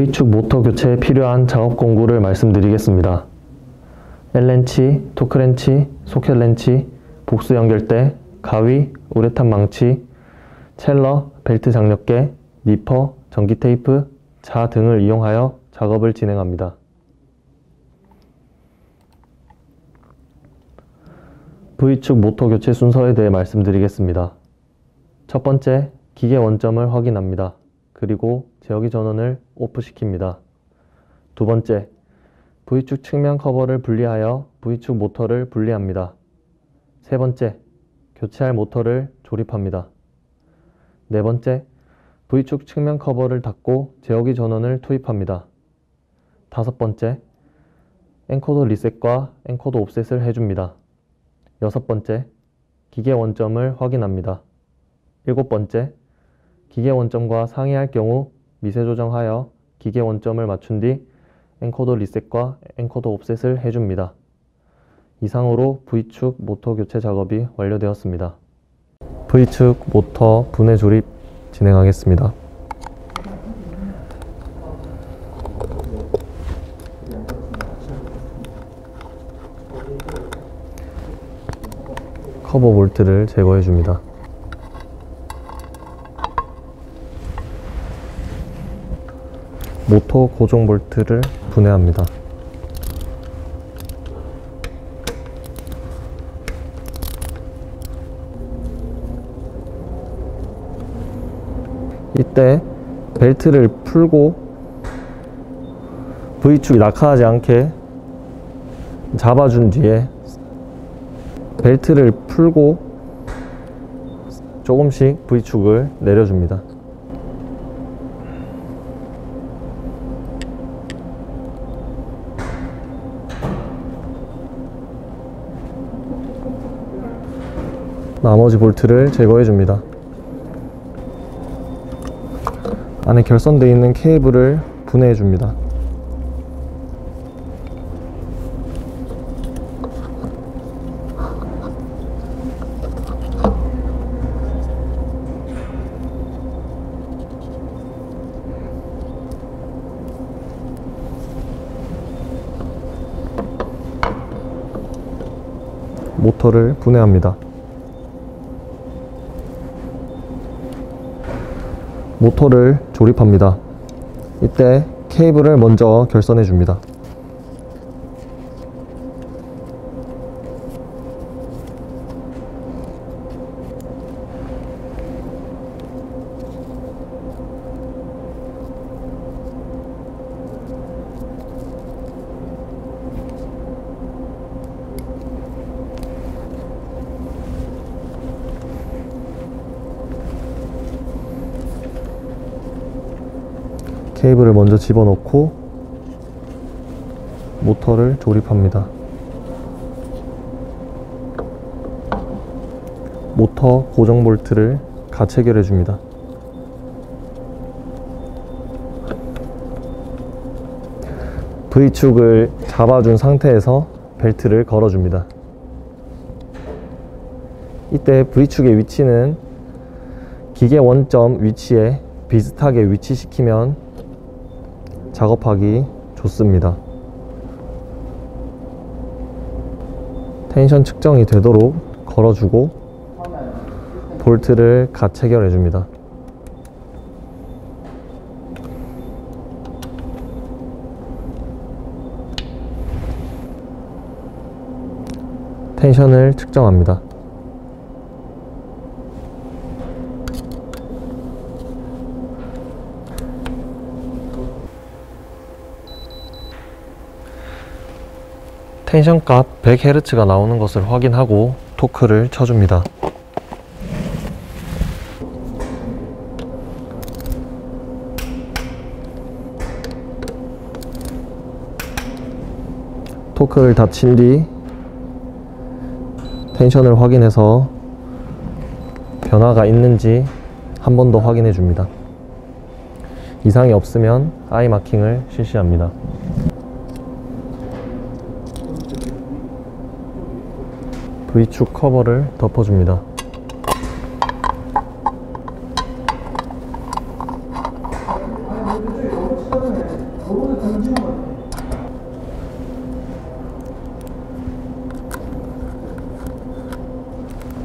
V축 모터 교체에 필요한 작업 공구를 말씀드리겠습니다. L렌치, 토크렌치, 소켓렌치, 복스 연결대, 가위, 우레탄 망치, 첼라, 벨트 장력계, 니퍼, 전기 테이프, 자 등을 이용하여 작업을 진행합니다. V축 모터 교체 순서에 대해 말씀드리겠습니다. 첫 번째, 기계 원점을 확인합니다. 그리고 제어기 전원을 off시킵니다. 두 번째, V축 측면 커버를 분리하여 V축 모터를 분리합니다. 세 번째, 교체할 모터를 조립합니다. 네 번째, V축 측면 커버를 닫고 제어기 전원을 투입합니다. 다섯 번째, encoder reset과 encoder offset을 해줍니다. 여섯 번째, 기계 원점을 확인합니다. 일곱 번째, 기계 원점과 상이할 경우 미세 조정하여 기계 원점을 맞춘 뒤 encoder reset과 encoder offset을 해줍니다. 이상으로 V축 모터 교체 작업이 완료되었습니다. V축 모터 분해 조립 진행하겠습니다. 커버 볼트를 제거해 줍니다. 모터 고정 볼트를 분해합니다. 이때 벨트를 풀고 V축이 낙하하지 않게 잡아준 뒤에 벨트를 풀고 조금씩 V축을 내려줍니다. 나머지 볼트를 제거해 줍니다. 안에 결선되어 있는 케이블을 분해해 줍니다. 모터를 분해합니다. 모터를 조립합니다. 이때 케이블을 먼저 결선해 줍니다. 케이블을 먼저 집어넣고 모터를 조립합니다. 모터 고정 볼트를 가 체결해 줍니다. V축을 잡아준 상태에서 벨트를 걸어줍니다. 이때 V축의 위치는 기계 원점 위치에 비슷하게 위치시키면 작업하기 좋습니다. 텐션 측정이 되도록 걸어주고 볼트를 가체결해 줍니다. 텐션을 측정합니다. 텐션 값 100Hz가 나오는 것을 확인하고 토크를 쳐줍니다. 토크를 닫힌 뒤 텐션을 확인해서 변화가 있는지 한 번 더 확인해 줍니다. 이상이 없으면 아이 마킹을 실시합니다. V축 커버를 덮어줍니다.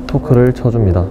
토크를 쳐줍니다.